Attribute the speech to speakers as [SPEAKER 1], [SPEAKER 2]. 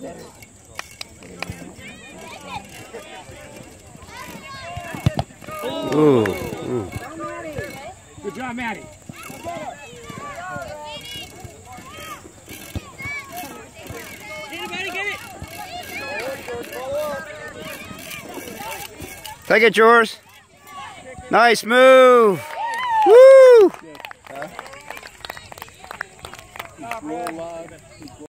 [SPEAKER 1] better.
[SPEAKER 2] Ooh. Ooh.
[SPEAKER 3] Good job, Maddie.
[SPEAKER 2] Take it, yours. Nice move. Woo!